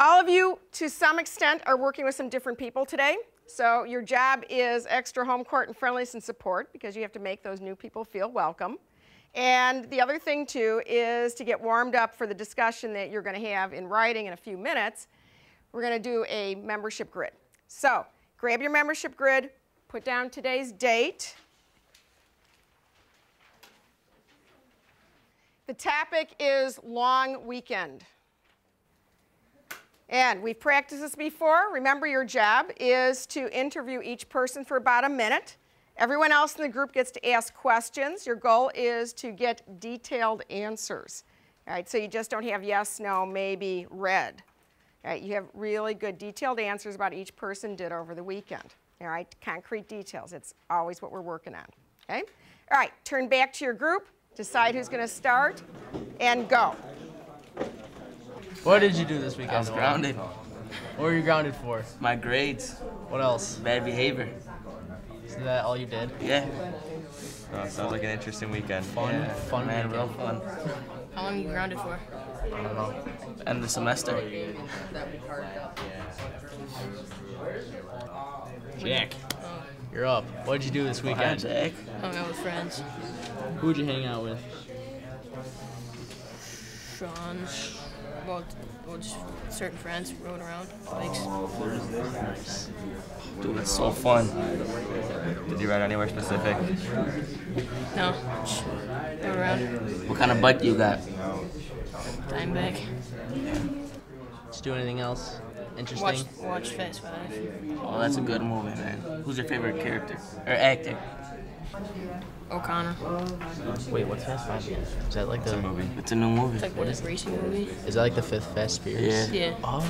All of you, to some extent, are working with some different people today. So your job is extra home court and friendliness and support because you have to make those new people feel welcome. And the other thing too is to get warmed up for the discussion that you're going to have in writing in a few minutes. We're going to do a membership grid. So grab your membership grid, put down today's date. The topic is long weekend. And we've practiced this before. Remember, your job is to interview each person for about a minute. Everyone else in the group gets to ask questions. Your goal is to get detailed answers. All right, so you just don't have yes, no, maybe, red. All right, you have really good detailed answers about each person did over the weekend. All right, concrete details. It's always what we're working on. Okay? All right, turn back to your group, decide who's going to start, and go. What did you do this weekend? I was grounded. What were you grounded for? My grades, What else? bad behavior. Is that all you did? Yeah, Oh, sounds like an interesting weekend. Fun, yeah. fun man, weekend. real fun. How long are you grounded for? I don't know. End the semester. Oh, Jack, you're up. What did you do this Hi, weekend? Jack. Hung out with friends. Who'd you hang out with? Sean. Well, well, just certain friends rode around bikes. Dude, it's so fun. Did you ride anywhere specific? No, just rode around. What kind of bike you got? Diamondback. Did you do anything else interesting? Watch, watch Fast Five. Oh, that's a good movie, man. Who's your favorite character or actor? O'Conner. Wait, what's Fast Five again? Is that like the Movie. It's a new movie. It's like what is racing movie? Is that like the fifth Fast Furious? Yeah. Yeah. Oh,